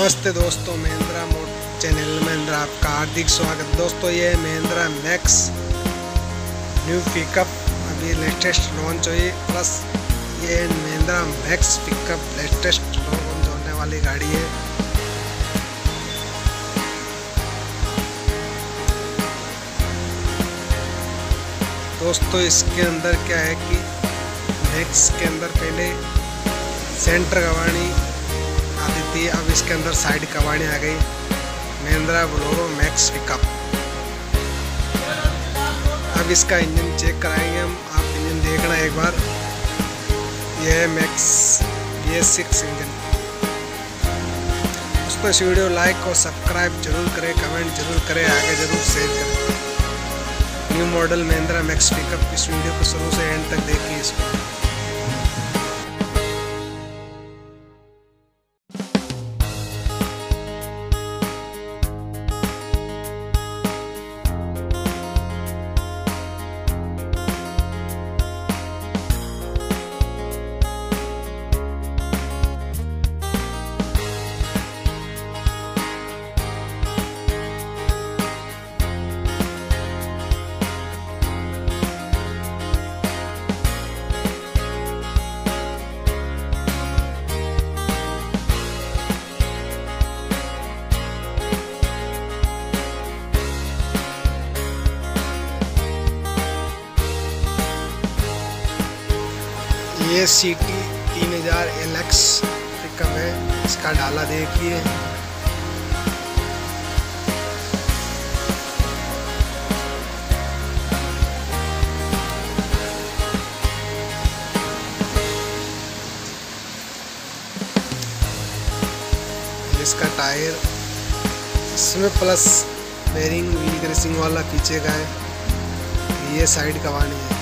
नमस्ते दोस्तों, महिंद्रा मोट चैनल में अंदर आपका हार्दिक स्वागत। दोस्तों, ये महिंद्रा मैक्स न्यू पिकअप अभी लेटेस्ट लॉन्च हुई, प्लस ये Mahindra Max pickup latest launch होने वाली गाड़ी है। दोस्तों, इसके अंदर क्या है कि मैक्स के अंदर पहले सेंटर गवाणी आती थी अब इसके अंदर साइड कबाड़ी आ गई। महिंद्रा बोलोरो मैक्स पिकअप अब इसका इंजन चेक कराएँगे हम। आप इंजन देखना एक बार। यह है मैक्स एस सिक्स इंजन। उस पर इस वीडियो लाइक और सब्सक्राइब ज़रूर करें कमेंट ज़रूर करें, आगे ज़रूर शेयर करें। New model Mahindra Max pickup इस वीडियो को शुरू से एंड तक देखिए इसको ये सी टी तीन हज़ार एल एक्स पिकअप है, इसका डाला देखिए। इसका टायर, इसमें प्लस बेरिंग व्हील ग्रेसिंग वाला पीछे का है, ये साइड का कवानी है।